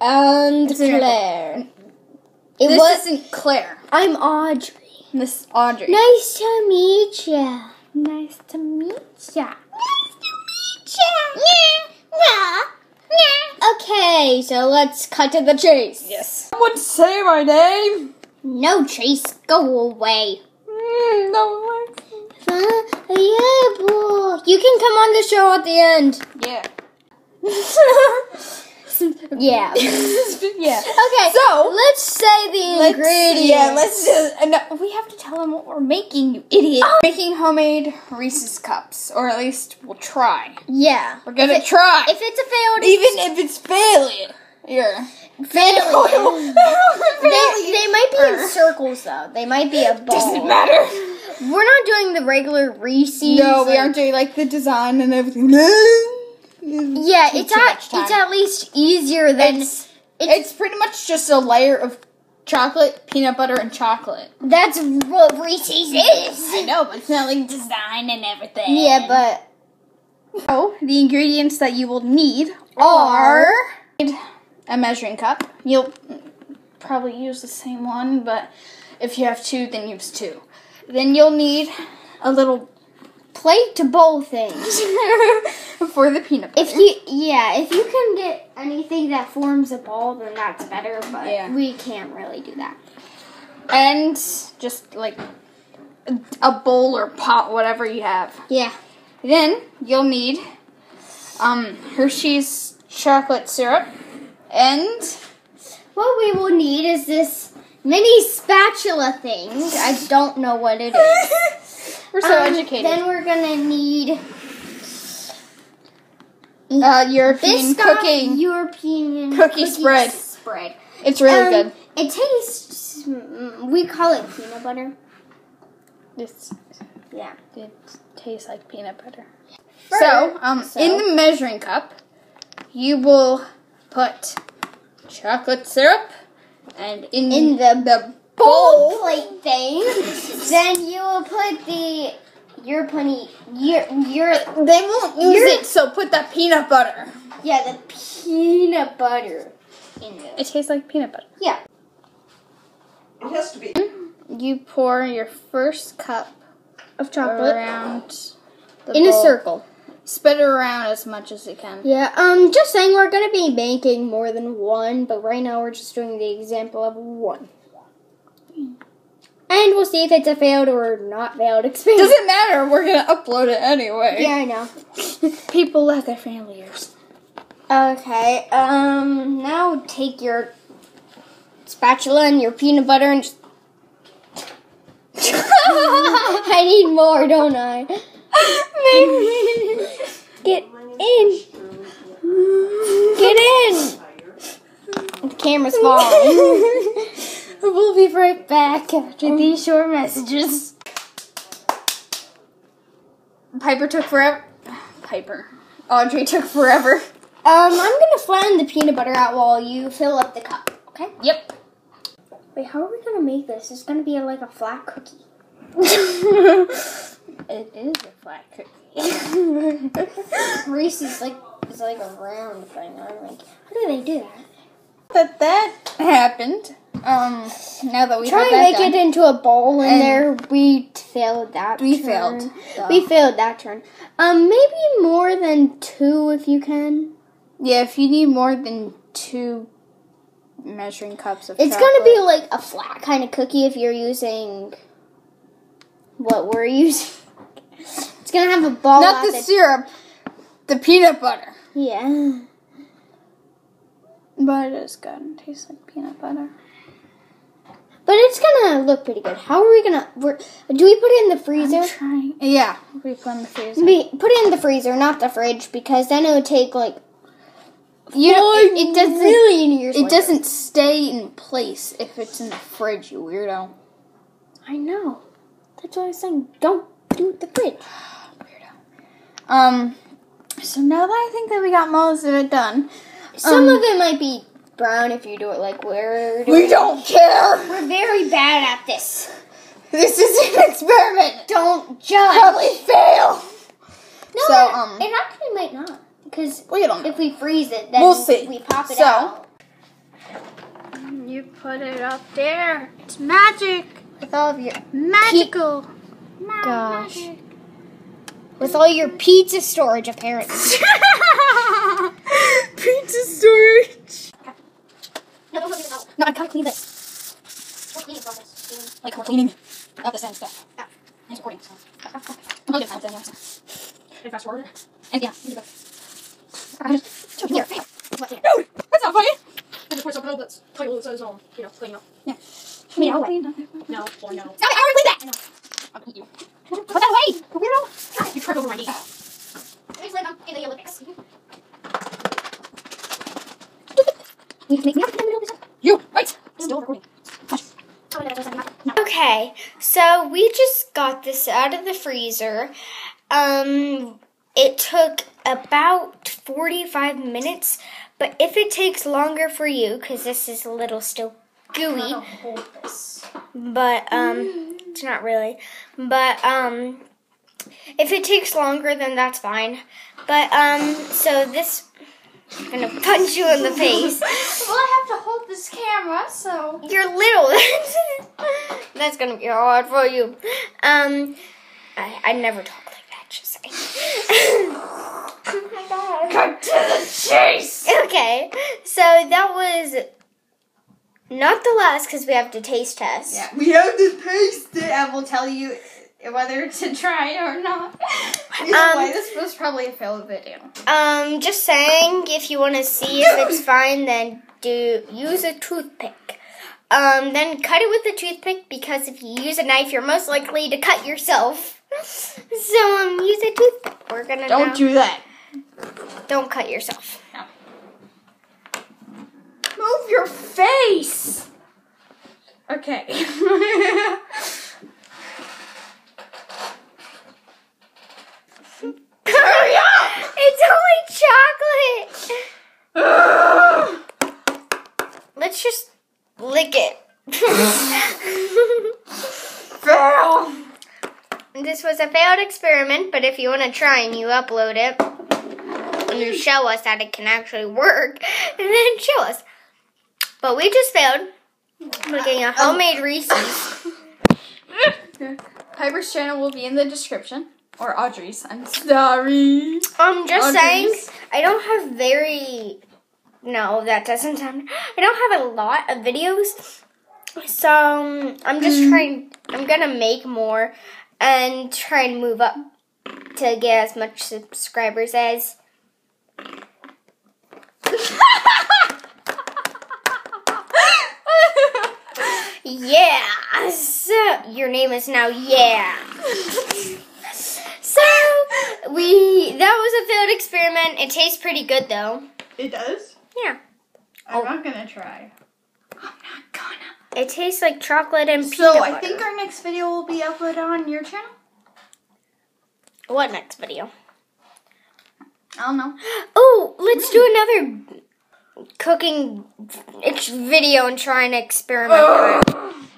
cooking Katrina. Yes. And It's in your- Claire. It this was. isn't Claire. I'm Audrey. Miss Audrey. Nice to meet you. Nice to meet ya. Nice to meet you. Yeah. Yeah. Okay, so let's cut to the chase. Yes. Someone say my name. No chase, go away. Mm, no. Uh, yeah, boy. You can come on the show at the end. Yeah. Yeah. yeah. Okay, So- let's say the Let's- ingredients. Yeah, let's just. Uh, no, we have to tell them what we're making, you idiot. Making homemade Reese's cups, or at least we'll try. Yeah. We're gonna If it- try, If it's a failed, even if it's failure. You're failure. They, they might be in circles though. They might be a ball. Doesn't matter. We're not doing the regular Reese's. No, we like- aren't doing like the design and everything. Yeah, it's at it's at least easier than It's it's pretty much just a layer of chocolate, peanut butter, and chocolate. that's what Reese's is. I know, but it's not like design and everything. Yeah, but Oh, the ingredients that you will need Are- a measuring cup. You'll probably use the same one, but if you have two, then use two. Then you'll need a little plate to bowl things. for the peanut butter. If you yeah, if you can get anything that forms a ball, then that's better. But Yeah. we can't really do that. and just like a- a bowl or pot, whatever you have. Yeah. Then you'll need um, Hershey's chocolate syrup and What we will need is this mini spatula thing. I don't know what it is. we're so Um, educated. Then we're gonna need uh, European Biscoff cooking. European cookie spread. Spread. it's really Um, good. It tastes. We call it peanut butter. It's, Yeah. it tastes like peanut butter. First- So, um, so- in the measuring cup, you will put chocolate syrup, and in, In the the bowl bowl, plate thing, then you will put the your putting your your they won't use You're- it. So put the peanut butter. yeah the peanut butter in there. It tastes like peanut butter. Yeah. It has to be. You pour your first cup Of chocolate around the in a circle. Spread it around as much as you can. Yeah. Um. Just saying, we're gonna be making more than one, but right now we're just doing the example of one. And we'll see if it's a failed or not failed experiment. Doesn't matter. We're gonna upload it anyway. Yeah, I know. People love their family years. Okay, um, now take your spatula and your peanut butter and just. I need more, don't I? Maybe. Get in! Get in! The camera's falling. right back after these short messages. Piper took forever. Piper. Audrey took forever. Um, I'm gonna flatten the peanut butter out while you fill up the cup, okay? Yep. Wait, how are we gonna make this? It's gonna be like a flat cookie. it is a flat cookie. Reese's like is like a round thing. I'm like, how do they do that? But that happened. Um, now that we Try to make done. it into a bowl in there. We failed that. We turn. failed, so. We failed that turn. Um, maybe more than two if you can. Yeah, if you need more than two measuring cups of It's chocolate. gonna be like a flat kind of cookie if you're using what we're using. It's gonna have a ball. not the syrup, the peanut butter. Yeah. But it is good. It tastes like peanut butter. But it's gonna look pretty good. How are we gonna? We're, do we put it in the freezer? Yeah, we put in the freezer. We put it in the freezer, not the fridge, because then it would take like You know, it, it doesn't. It later. doesn't stay in place if it's in the fridge, you weirdo. I know. That's why I was saying don't do the fridge. Weirdo. Um. So now that I think that we got most of it done, Some Um, of it might be brown if you do it like we're we don't care. We're very bad at this. This is an experiment. Don't judge. Probably fail. No, So, it- um, it actually might not. Because We don't if we freeze it, then We'll see. we pop it So- out. You put it up there. It's magic. With all of your Magical. Gosh. with all your pizza storage, apparently. Pizza storage. No, I gotta clean this. Like we're cleaning up this end stuff. Yeah. It's recording. So. I'm gonna get time so. Hey, fast forward. And yeah, here you go. I just here. What, yeah. No, that's not funny. I just put something that's title that says, um, you know, clean up. I mean, I'll clean. No, or no. No, I already cleaned that. I'll eat you. Put that away. You weirdo. You tripped over my knee. It's like in the Olympics. To make me have to do this. You right. Still recording. Okay, so we just got this out of the freezer. Um, it took about 45 minutes, but if it takes longer for you, because this is a little still gooey, but um, it's not really. But um, if it takes longer, then that's fine. But um, so this, I'm gonna punch you in the face. Well, I have to hold this camera, so. You're little. That's gonna be hard for you. Um, I, I never talk like that. Just saying. oh my god. Cut to the chase. Okay, so that was not the last because we have to taste test. Yeah, we have to taste it, and we'll tell you whether to try it or not. Um, way, this was probably a failed video. Um, just saying, if you want to see if it's fine, then do use a toothpick. Um, then cut it with a toothpick because if you use a knife, you're most likely to cut yourself. So um, use a toothpick. We're gonna Don't do that. don't cut yourself. Move your face. Okay. Hurry up! It's only chocolate. Let's just lick it. Fail. this was a failed experiment, but if you want to try and you upload it and you show us that it can actually work, and then show us. But we just failed making a homemade Reese's. Piper's channel will be in the description. Or Audrey's. I'm sorry. I'm just saying, I don't have very. No, that doesn't sound. I don't have a lot of videos, so um, I'm just trying. I'm gonna make more and try and move up to get as much subscribers as. Yeah. So your name is now Yeah. So we that was a failed experiment. It tastes pretty good though. it does? Yeah. I'm Oh. not gonna try. I'm not gonna. It tastes like chocolate and peanut So butter. I think our next video will be uploaded on your channel. what next video? I don't know. Oh, let's hmm. do another cooking video and try and experiment.